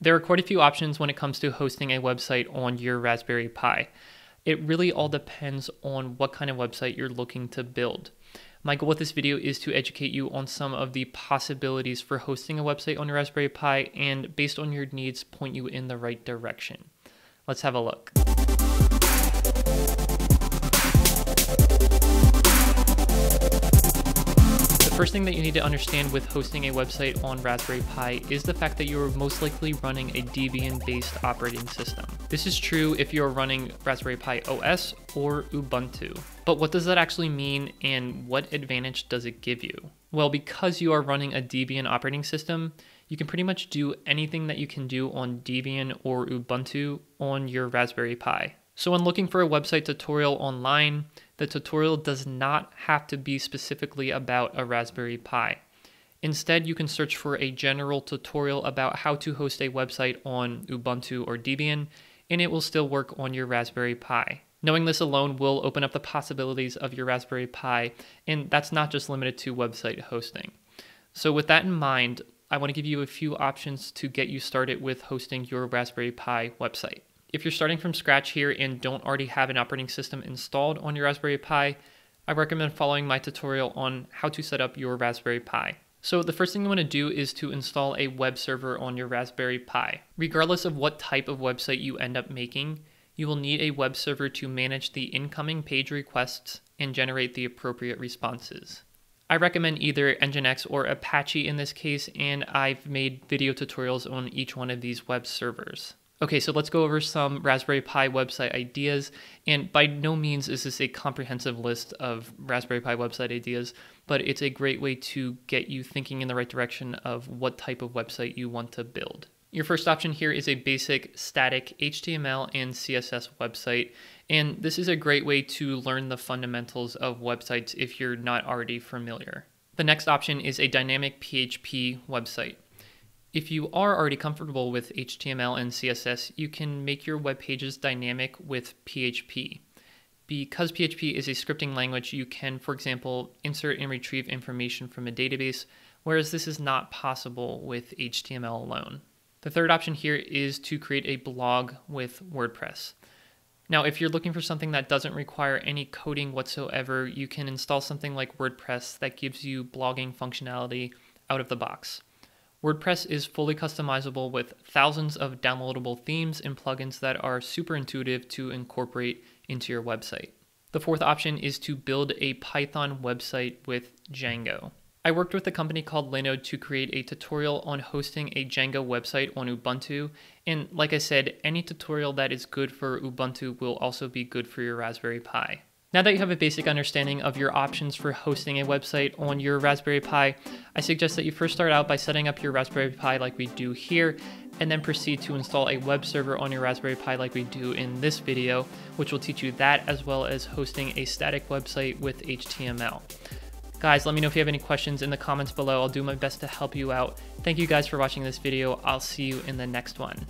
There are quite a few options when it comes to hosting a website on your Raspberry Pi. It really all depends on what kind of website you're looking to build. My goal with this video is to educate you on some of the possibilities for hosting a website on your Raspberry Pi and based on your needs, point you in the right direction. Let's have a look. First thing that you need to understand with hosting a website on Raspberry Pi is the fact that you are most likely running a Debian-based operating system. This is true if you're running Raspberry Pi OS or Ubuntu. But what does that actually mean and what advantage does it give you? Well, because you are running a Debian operating system, you can pretty much do anything that you can do on Debian or Ubuntu on your Raspberry Pi. So when looking for a website tutorial online, the tutorial does not have to be specifically about a Raspberry Pi. Instead, you can search for a general tutorial about how to host a website on Ubuntu or Debian, and it will still work on your Raspberry Pi. Knowing this alone will open up the possibilities of your Raspberry Pi, and that's not just limited to website hosting. So with that in mind, I want to give you a few options to get you started with hosting your Raspberry Pi website. If you're starting from scratch here and don't already have an operating system installed on your Raspberry Pi, I recommend following my tutorial on how to set up your Raspberry Pi. So the first thing you want to do is to install a web server on your Raspberry Pi. Regardless of what type of website you end up making, you will need a web server to manage the incoming page requests and generate the appropriate responses. I recommend either Nginx or Apache in this case, and I've made video tutorials on each one of these web servers. Okay, so let's go over some Raspberry Pi website ideas. And by no means is this a comprehensive list of Raspberry Pi website ideas, but it's a great way to get you thinking in the right direction of what type of website you want to build. Your first option here is a basic static HTML and CSS website. And this is a great way to learn the fundamentals of websites if you're not already familiar. The next option is a dynamic PHP website. If you are already comfortable with HTML and CSS, you can make your web pages dynamic with PHP. Because PHP is a scripting language, you can, for example, insert and retrieve information from a database, whereas this is not possible with HTML alone. The third option here is to create a blog with WordPress. Now, if you're looking for something that doesn't require any coding whatsoever, you can install something like WordPress that gives you blogging functionality out of the box. WordPress is fully customizable with thousands of downloadable themes and plugins that are super intuitive to incorporate into your website. The fourth option is to build a Python website with Django. I worked with a company called Linode to create a tutorial on hosting a Django website on Ubuntu. And like I said, any tutorial that is good for Ubuntu will also be good for your Raspberry Pi. Now that you have a basic understanding of your options for hosting a website on your Raspberry Pi, I suggest that you first start out by setting up your Raspberry Pi like we do here, and then proceed to install a web server on your Raspberry Pi like we do in this video, which will teach you that as well as hosting a static website with HTML. Guys, let me know if you have any questions in the comments below. I'll do my best to help you out. Thank you guys for watching this video. I'll see you in the next one.